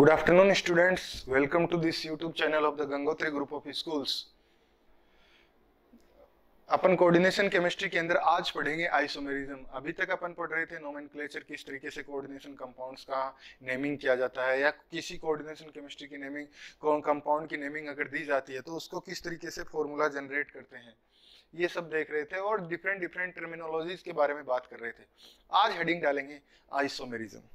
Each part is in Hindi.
Good afternoon, students. Welcome to this YouTube channel of the Gangotri Group of Schools. अपन कोऑर्डिनेशन केमिस्ट्री के अंदर आज पढ़ेंगे आइसोमेरिज्म अभी तक अपन पढ़ रहे थे नोमेनक्लेचर किस तरीके से कोऑर्डिनेशन कंपाउंड्स का नेमिंग किया जाता है या किसी कोऑर्डिनेशन केमिस्ट्री की नेमिंग कंपाउंड की नेमिंग अगर दी जाती है तो उसको किस तरीके से फॉर्मूला जनरेट करते हैं ये सब देख रहे थे और डिफरेंट डिफरेंट टर्मिनोलॉजीज के बारे में बात कर रहे थे आज हेडिंग डालेंगे isomerism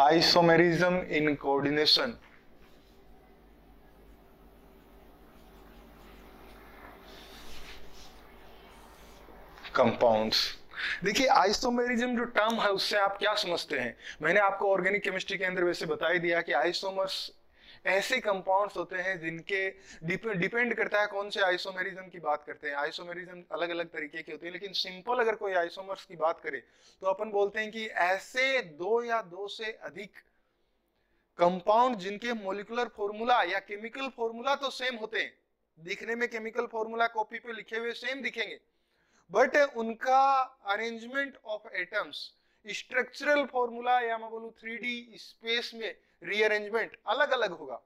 isomerism in coordination. Compounds देखिए आइसोमेरिज्म जो टर्म है, उससे आप क्या समझते हैं? मैंने आपको ऑर्गेनिक केमिस्ट्री के अंदर वैसे बता ही दिया कि आइसोमर्स ऐसे कंपाउंड्स होते हैं जिनके डिपेंड करता है कौन से आइसोमेरिज्म की बात करते हैं। आइसोमेरिज्म अलग अलग तरीके के होते हैं, लेकिन सिंपल अगर कोई आइसोमर्स की बात करे तो अपन बोलते हैं कि ऐसे दो या दो से अधिक कंपाउंड जिनके मोलिकुलर फॉर्मूला या केमिकल फॉर्मूला तो सेम होते हैं। दिखने में केमिकल फॉर्मूला कॉपी पे लिखे हुए सेम दिखेंगे। बट उनका arrangement of atoms structural formula या मैं बोलू थ्री स्पेस में रीअरेंजमेंट अलग अलग होगा।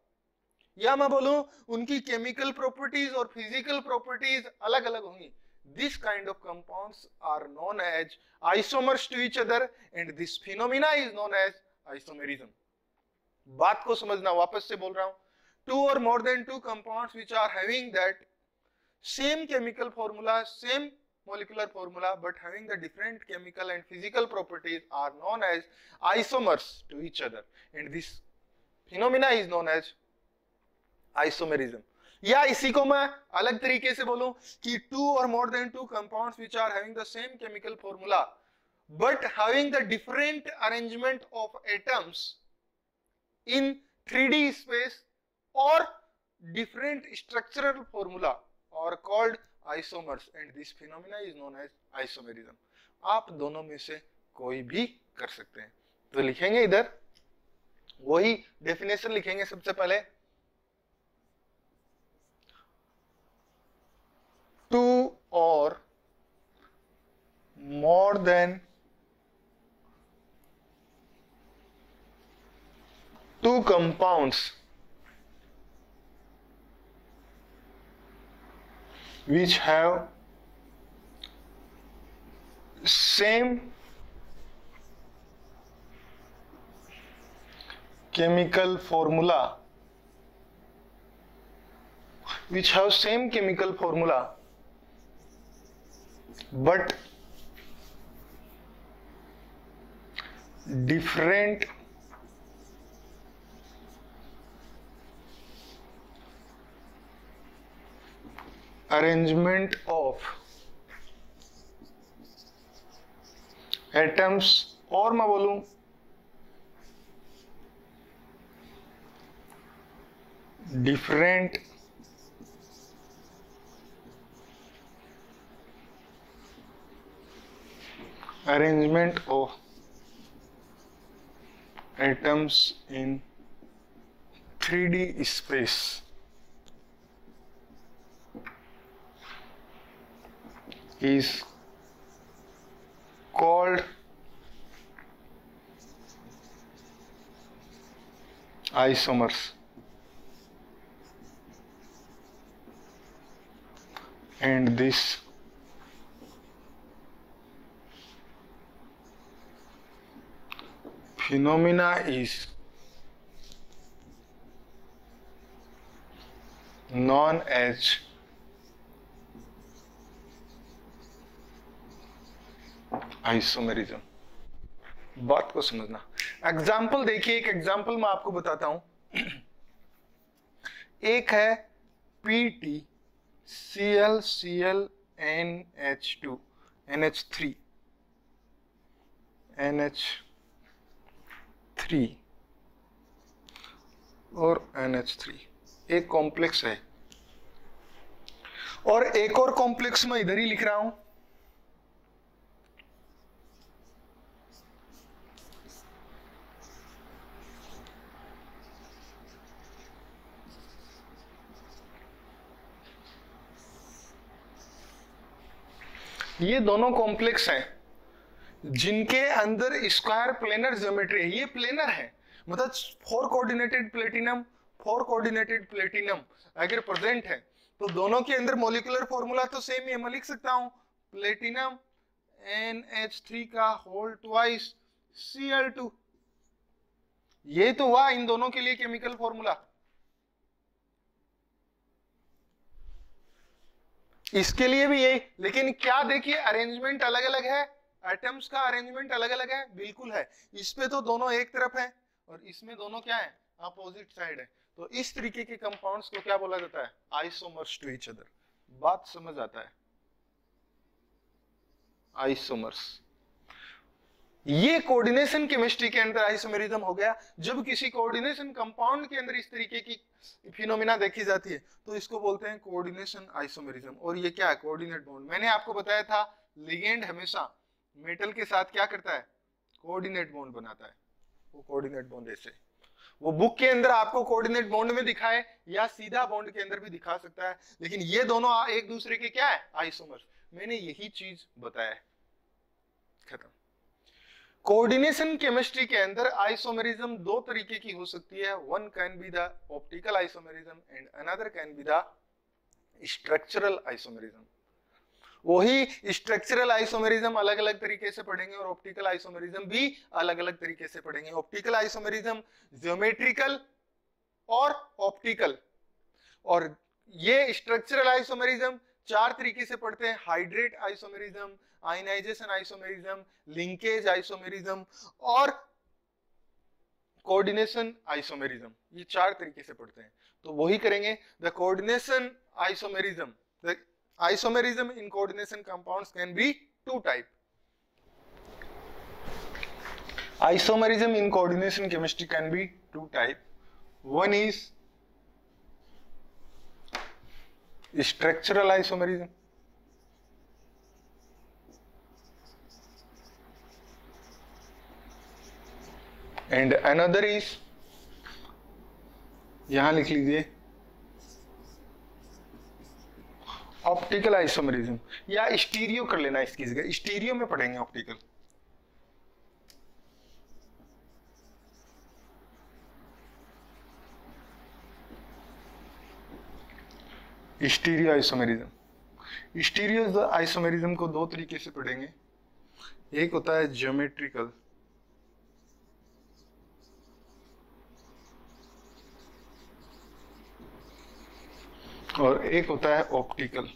या मैं बोलू उनकी केमिकल प्रॉपर्टीज़ और फ़िज़िकल प्रॉपर्टीज़ अलग अलग होंगी। This kind of compounds are known as isomers to each other and this phenomena is known as isomerism बात को समझना, वापस से बोल रहा हूँ। टू और more than two compound which are having that same chemical formula same molecular formula but having the different chemical and physical properties are known as isomers to each other and this phenomena is known as isomerism या इसी को मैं अलग तरीके से बोलूं कि टू और more than two compounds which are having the same chemical formula but having the different arrangement of atoms in 3D space or different structural formula are called isomers and this phenomena is known as isomerism आप दोनों में से कोई भी कर सकते हैं। तो लिखेंगे इधर। वही डेफिनेशन लिखेंगे सबसे पहले। टू और more than two compounds which have same chemical formula which have same chemical formula but different arrangement of atoms और मैं बोलूँ different arrangement of atoms in 3D space is called isomers. And this phenomena is known as isomerism बात को समझना। एग्ज़ाम्पल देखिए, एक एग्ज़ाम्पल मैं आपको बताता हूँ। एक है P T C L C L N H two N H three N H three और एन एच थ्री एक कॉम्प्लेक्स है। और एक और कॉम्प्लेक्स मैं इधर ही लिख रहा हूँ। ये दोनों कॉम्प्लेक्स हैं। जिनके अंदर स्क्वायर प्लेनर ज्योमेट्री है, ये प्लेनर है। मतलब four coordinated platinum four coordinated platinum अगर प्रेजेंट है तो दोनों के अंदर मोलिकुलर फॉर्मूला तो सेम ही है। मैं लिख सकता हूँ प्लेटिनम एन एच थ्री का whole twice C L two ये तो हुआ इन दोनों के लिए केमिकल फॉर्मूला इसके लिए भी यही। लेकिन क्या देखिए अरेंजमेंट अलग अलग है एटम्स का अरेंजमेंट अलग अलग है, बिल्कुल है। इसमें तो दोनों एक तरफ़ है, और इसमें दोनों क्या है अपोजिट साइड है। तो इस तरीके के कंपाउंड्स को क्या बोला जाता है? आइसोमर्स टू इच अदर बात समझ आता है। आइसोमर्स ये कोऑर्डिनेशन केमिस्ट्री के अंदर आइसोमेरिज्म हो गया। जब किसी कोऑर्डिनेशन कंपाउंड के अंदर इस तरीके की फिनोमिना देखी जाती है तो इसको बोलते हैं कोऑर्डिनेशन आइसोमेरिज्म और ये क्या है? कोऑर्डिनेट बॉन्ड मैंने आपको बताया था लिगेंड हमेशा मेटल के साथ क्या करता है? कोऑर्डिनेट बॉन्ड बनाता है। वो कोऑर्डिनेट बॉन्ड ऐसे। वो बुक के अंदर आपको कोऑर्डिनेट बॉन्ड में दिखाए, या सीधा बॉन्ड के अंदर भी दिखा सकता है। लेकिन ये दोनों एक दूसरे के क्या है? आइसोमर मैंने यही चीज़ बताया खत्म। कोऑर्डिनेशन केमिस्ट्री के अंदर आइसोमेरिज्म दो तरीके की हो सकती है। One can be the optical isomerism and another can be the structural isomerism वही स्ट्रक्चरल आइसोमेरिज्म अलग अलग तरीके से पढ़ेंगे और ऑप्टिकल आइसोमेरिज्म भी अलग अलग तरीके से पढ़ेंगे। ऑप्टिकल आइसोमेरिज्म ज्योमेट्रिकल और ऑप्टिकल और ये स्ट्रक्चरल आइसोमेरिज्म चार तरीके से पढ़ते हैं। Hydrate isomerism, ionization isomerism, linkage isomerism और कोऑर्डिनेशन आइसोमेरिज्म। ये चार तरीके से पढ़ते हैं। तो वही करेंगे। The coordination isomerism. The isomerism in coordination compounds can be two type isomerism in coordination chemistry can be two type one is structural isomerism and another is यहाँ लिख लीजिए ऑप्टिकल आइसोमरिज्म या स्टीरियो कर लेना इसकी जगह। स्टीरियो में पढ़ेंगे optical stereo isomerism stereo isomerism को दो तरीके से पढ़ेंगे। एक होता है ज्योमेट्रिकल और एक होता है ऑप्टिकल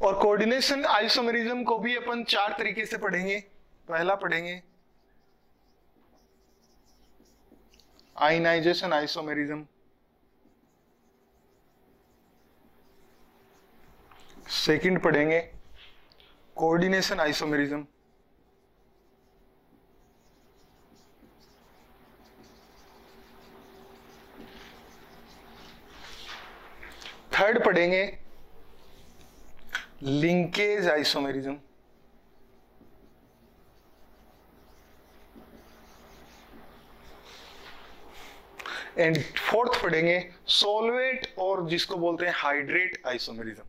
और कोऑर्डिनेशन आइसोमेरिज्म को भी अपन चार तरीके से पढ़ेंगे। पहला पढ़ेंगे आइनाइजेशन आइसोमेरिज्म। सेकंड पढ़ेंगे कोऑर्डिनेशन आइसोमेरिज्म। थर्ड पढ़ेंगे लिंकेज आइसोमेरिज्म। एंड फोर्थ पढ़ेंगे सोलवेट और जिसको बोलते हैं हाइड्रेट आइसोमेरिज्म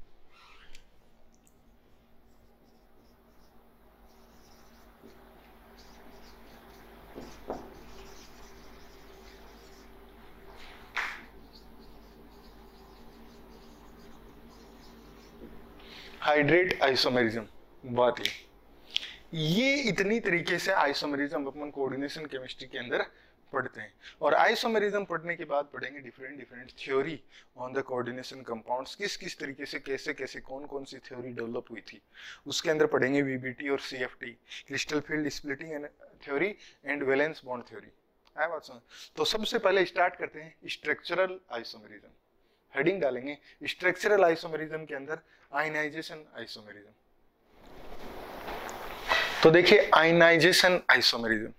हाइड्रेट आइसोमेरिज्म बात ये। ये इतनी तरीके से आइसोमेरिज्म अपन कोऑर्डिनेशन केमिस्ट्री के अंदर पढ़ते हैं। और आइसोमेरिज्म पढ़ने के बाद पढ़ेंगे different different theory on the coordination compounds किस किस तरीके से, कैसे कैसे कौन कौन सी थ्योरी डेवलप हुई थी? उसके अंदर पढ़ेंगे वीबीटी और CFT crystal field splitting theory and valence bond theory है बात सुन तो सबसे पहले स्टार्ट करते हैं स्ट्रक्चरल आइसोमेरिज्म हेडिंग डालेंगे स्ट्रक्चरल आइसोमेरिज्म के अंदर आयनाइजेशन आइसोमेरिज्म तो देखिए आयनाइजेशन आइसोमेरिज्म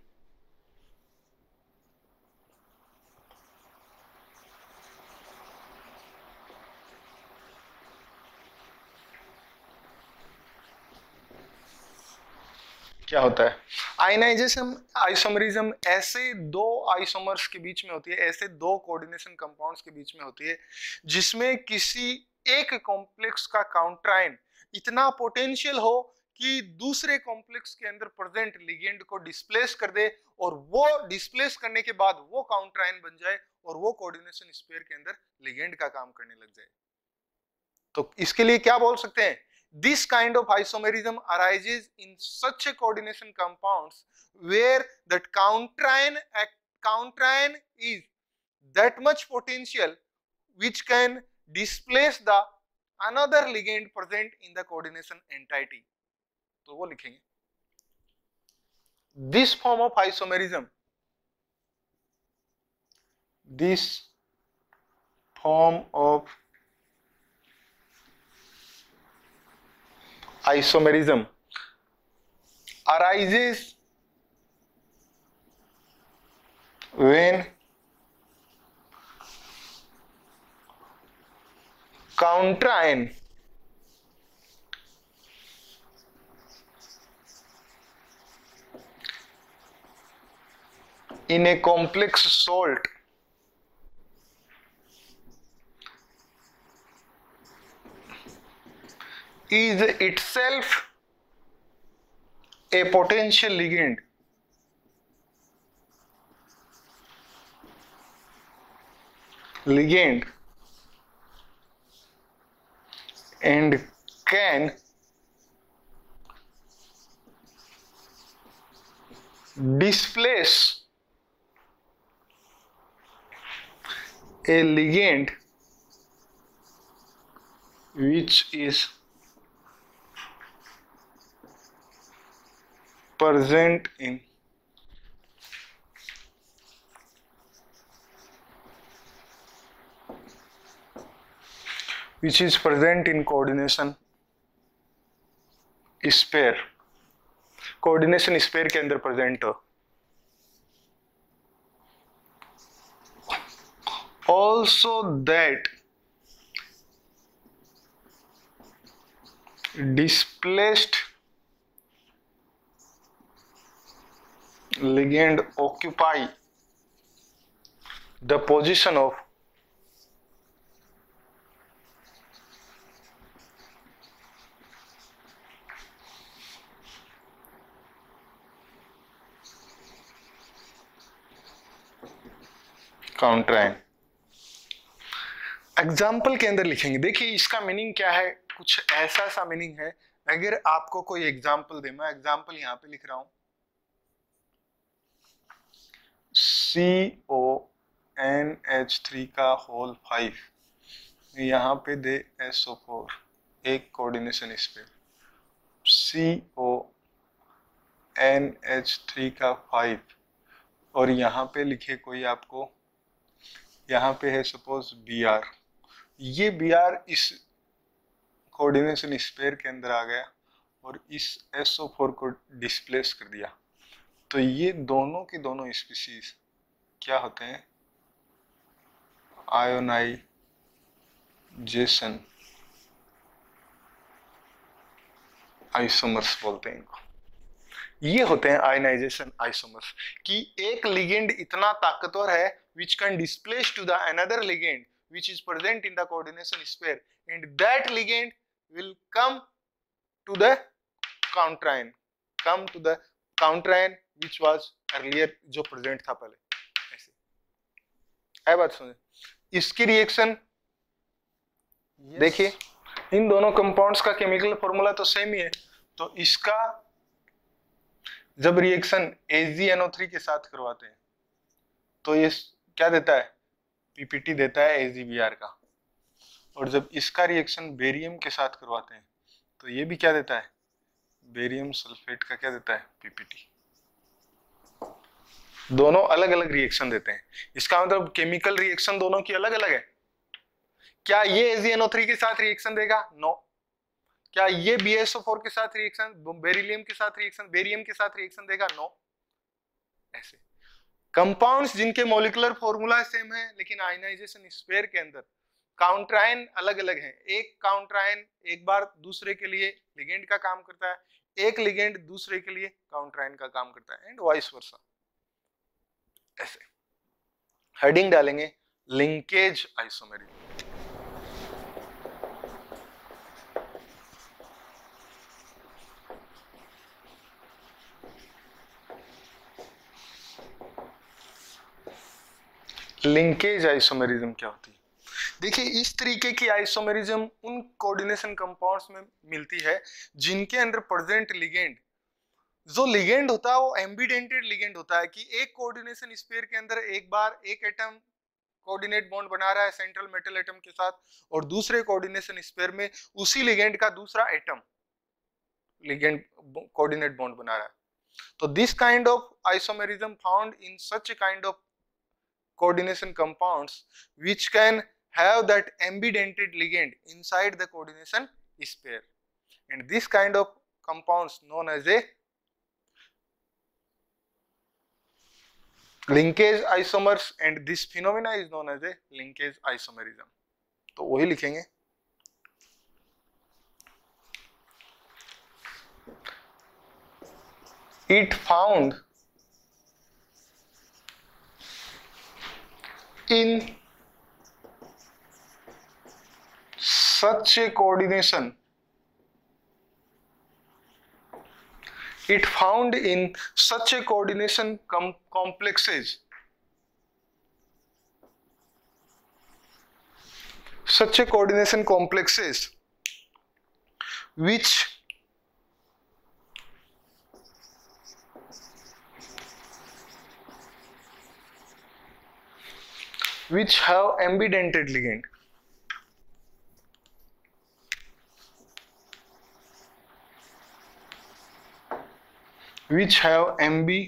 क्या होता है? आयनाइजेशन आइसोमरिज्म ऐसे दो आइसोमर्स के बीच में होती है, ऐसे दो कोऑर्डिनेशन कंपाउंड्स के बीच में होती है, जिसमें किसी एक कॉम्प्लेक्स का काउंट्राइन इतना पोटेंशियल हो कि दूसरे कॉम्प्लेक्स के अंदर प्रेजेंट लिगेंड को डिस्प्लेस कर दे और वो डिस्प्लेस करने के बाद वो काउंट्राइन बन जाए और वो कोऑर्डिनेशन स्पेयर के अंदर लिगेंड का काम करने लग जाए। तो इसके लिए क्या बोल सकते हैं? This kind of isomerism arises in such a coordination compounds where that countrine countrine is that much potential which can displace the another ligand present in the coordination entity. तो वो लिखेंगे this form of isomerism this form of isomerism arises when countrine in a complex salt is itself a potential ligand. Ligand. And can displace a ligand which is present in which is present in coordination sphere coordination sphere के अंदर present हो also that displaced ligand occupy the position of counterion example के अंदर लिखेंगे। देखिए, इसका मीनिंग क्या है? कुछ ऐसा सा मीनिंग है। अगर आपको कोई एग्ज़ाम्पल दे मैं एग्ज़ाम्पल यहाँ पे लिख रहा हूँ। C O N H three का होल फाइव यहाँ पे दे एस ओ फोर एक कोऑर्डिनेशन इस पे C O N H three का फाइव और यहाँ पे लिखे कोई आपको? यहाँ पे है सपोज़ बी आर ये बी आर इस कोऑर्डिनेशन स्पेयर के अंदर आ गया और इस एस ओ फोर को डिस्प्लेस कर दिया. तो ये दोनों के दोनों स्पीसीज क्या होते हैं? आयोनाइजेशन। आइसोमर्स बोलते हैं इनको। ये होते हैं आयनाइजेशन आइसोमर्स। कि एक लिगेंड इतना ताकतवर है which can displace to the another ligand which is present in the coordination sphere and that ligand will come to the counterion come to the counterion which was earlier जो प्रेजेंट था पहले। है बात सुने इसकी रिएक्शन yes. देखिए इन दोनों कंपाउंड्स का केमिकल फॉर्मूला तो सेम ही है। तो इसका जब रिएक्शन AgNO3 के साथ करवाते हैं तो ये क्या देता है? पीपीटी देता है AgBr का। और जब इसका रिएक्शन बेरियम के साथ करवाते हैं तो ये भी क्या देता है? बेरियम सल्फेट का क्या देता है? पीपीटी दोनों अलग अलग रिएक्शन देते हैं। इसका मतलब केमिकल रिएक्शन दोनों की अलग अलग है। क्या ये AgNO3 के साथ रिएक्शन देगा? No no. क्या ये BSO4 के साथ रिएक्शन बेरिलियम के साथ रिएक्शन बेरियम के साथ रिएक्शन देगा? No no. ऐसे। कंपाउंड्स जिनके मोलिकुलर फॉर्मूला सेम है, लेकिन आयनाइजेशन स्पेयर के अंदर काउंट्राइन अलग अलग है। एक काउंट्राइन एक बार दूसरे के लिए लिगेंड का काम करता है, एक लिगेंड दूसरे के लिए काउंट्राइन का काम करता है एंड वाइस वर्सा ऐसे। हेडिंग डालेंगे लिंकेज आइसोमेरिज्म लिंकेज आइसोमेरिज्म क्या होती है? देखिए, इस तरीके की आइसोमेरिज्म उन कोऑर्डिनेशन कंपाउंड्स में मिलती है जिनके अंदर प्रेजेंट लिगेंड जो लिगेंड होता है, वो एम्बिडेंटेड लिगेंड होता है कि एक कोऑर्डिनेशन स्पेयर के अंदर एक बार एक एटम कोऑर्डिनेट बॉन्ड बना रहा है सेंट्रल मेटल एटम के साथ और दूसरे कोऑर्डिनेशन स्पेयर में उसी लिगेंड का दूसरा एटम लिगेंड कोऑर्डिनेट बॉन्ड बना रहा है। तो this kind of isomerism found in such kind of coordination compounds which can have that ambidented ligand inside the coordination sphere and this kind of compounds known as a linkage isomers and this phenomena is known as a linkage isomerism तो वही लिखेंगे। It found in such a coordination it found in such a coordination com complexes such a coordination complexes which which have ambidented ligand. which have ambidentate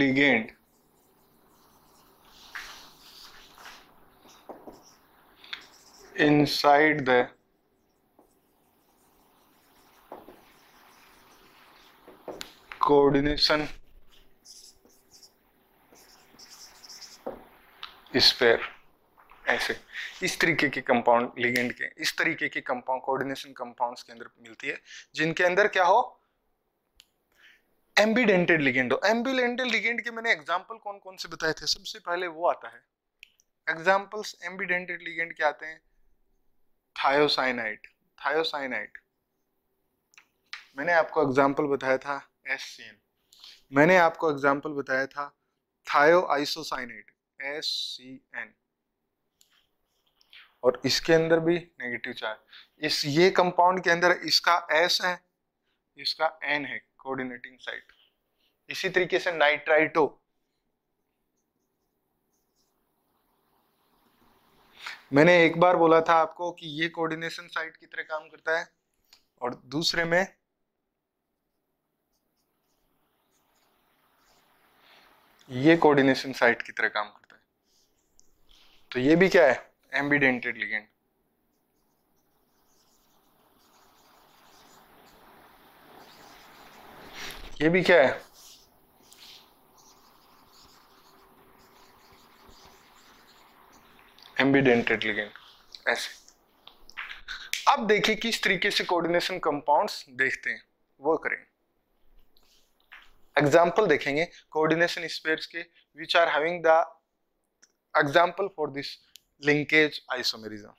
ligand. inside the coordination sphere. ऐसे। इस तरीके के कंपाउंड लिगेंड के, इस तरीके के कंपाउंड कोऑर्डिनेशन कंपाउंड्स के अंदर मिलती है, जिनके अंदर क्या हो? एम्बिडेंटेड लिगेंड हो। एम्बिडेंटेड लिगेंड के मैंने एग्जांपल कौन कौन से बताए थे? सबसे पहले वो आता है। एग्जांपल्स एम्बिडेंटेड लिगेंड के आते हैं? थायोसाइनाइड थायोसाइनाइड मैंने आपको एग्जांपल बताया था एस मैंने आपको एग्जांपल बताया था थायो आइसोसाइनाइड एस सी एन और इसके अंदर भी नेगेटिव चार्ज इस, ये कंपाउंड के अंदर इसका एस है, इसका एन है कोऑर्डिनेटिंग साइट इसी तरीके से नाइट्राइटो मैंने एक बार बोला था आपको कि ये कोऑर्डिनेशन साइट की तरह काम करता है और दूसरे में ये कोऑर्डिनेशन साइट की तरह काम करता है। तो ये भी क्या है? एम्बिडेंटेड लिगेंड ये भी क्या है? एम्बिडेंटेड लिगेंड ऐसे। अब देखिए किस तरीके से कोऑर्डिनेशन कंपाउंड्स देखते हैं, वो करें। एग्ज़ाम्पल देखेंगे, कोऑर्डिनेशन स्पेयर्स के which are having the example for this linkage isomerism.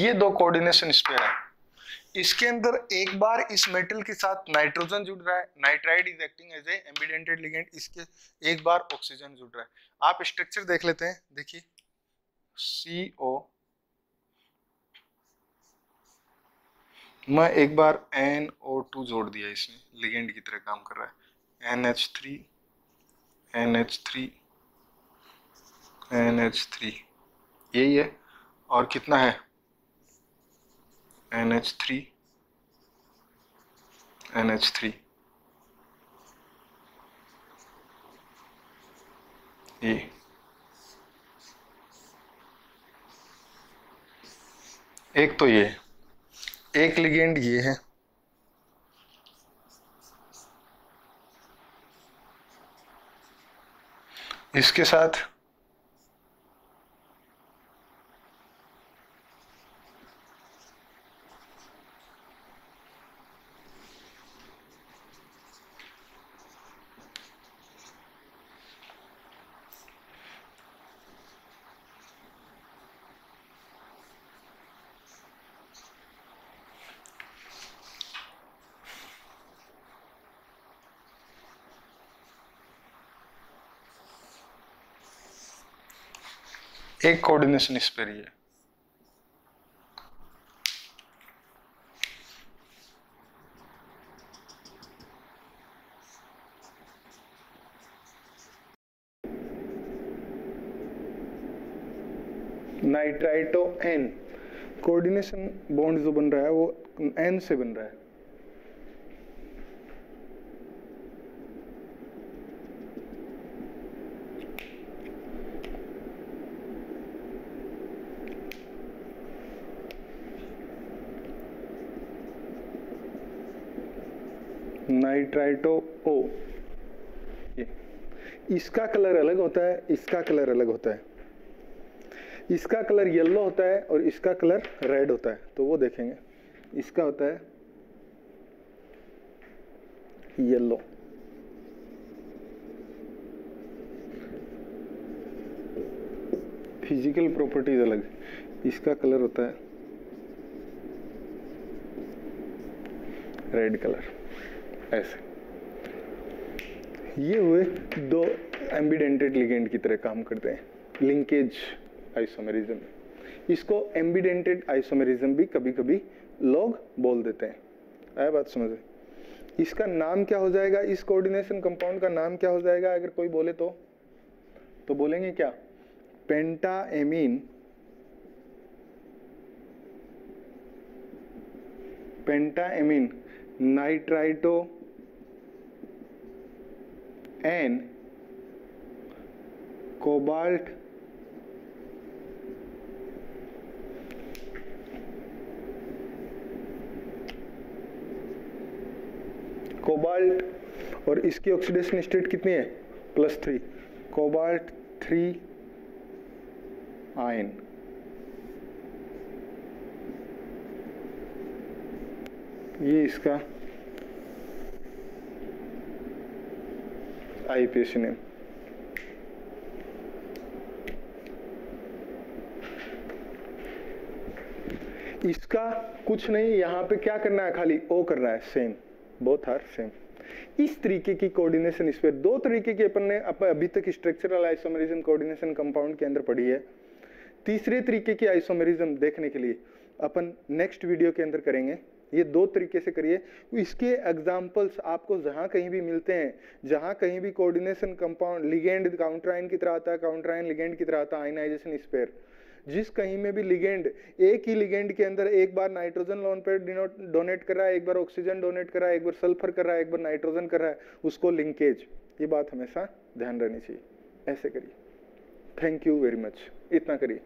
ये दो कोऑर्डिनेशन स्पेयर है। इसके अंदर एक बार इस मेटल के साथ नाइट्रोजन जुड़ रहा है। Nitride is acting as a ambidentate ligand इसके एक बार ऑक्सीजन जुड़ रहा है। आप स्ट्रक्चर देख लेते हैं। देखिए। सी ओ मैं एक बार एन ओ टू जोड़ दिया इसमें लिगेंड की तरह काम कर रहा है। NH3 NH3 NH3 यही है। और कितना है? NH3 NH3 ये एक तो ये। एक लिगेंड ये है। इसके साथ पर ही है। नाइट्राइटो एन कोऑर्डिनेशन बॉन्ड जो बन रहा है, वो एन से बन रहा है। नाइट्राइटो ओ ये। इसका कलर अलग होता है, इसका कलर अलग होता है। इसका कलर येलो होता है और इसका कलर रेड होता है। तो वो देखेंगे। इसका होता है येलो फ़िज़िकल प्रॉपर्टीज़ अलग। इसका कलर होता है रेड कलर ऐसे। ये हुए दो एम्बिडेंटेड लिगेंड की तरह काम करते हैं, लिंकेज आइसोमेरिज्म। इसको एम्बिडेंटेड आइसोमेरिज्म भी कभी कभी लोग बोल देते हैं। आया बात समझ इसका नाम क्या हो जाएगा? इस कोऑर्डिनेशन कंपाउंड का नाम क्या हो जाएगा? अगर कोई बोले तो? तो बोलेंगे क्या? Penta ammine penta ammine nitrito and cobalt cobalt और इसकी ऑक्सीडेशन स्टेट कितनी है? Plus three cobalt three ion ये इसका आईपीएस नेम इसका कुछ नहीं, यहाँ पे क्या करना है? खाली ओ करना है सेम बोथ आर सेम इस तरीके की कोऑर्डिनेशन इस पे दो तरीके की अपन ने अभी तक स्ट्रक्चरल आइसोमेरिज्म कोऑर्डिनेशन कंपाउंड के अंदर पढ़ी है। तीसरे तरीके की आइसोमेरिज्म देखने के लिए अपन नेक्स्ट वीडियो के अंदर करेंगे। ये दो तरीके से करिए। इसके एग्जाम्पल्स आपको जहाँ कहीं भी मिलते हैं, जहाँ कहीं भी कोऑर्डिनेशन कंपाउंड लिगेंड काउंटराइन की तरह आता है काउंटराइन लिगेंड की तरह आता है आयनाइजेशन स्पेयर जिस कहीं में भी लिगेंड एक ही लिगेंड के अंदर एक बार नाइट्रोजन लोन पे डोनेट कर रहा है, एक बार ऑक्सीजन डोनेट कर रहा है, एक बार सल्फ़र कर रहा है, एक बार नाइट्रोजन कर रहा है, उसको लिंकेज ये बात हमेशा ध्यान रहनी चाहिए। ऐसे करिए। थैंक यू वेरी मच इतना करिए।